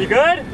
You good?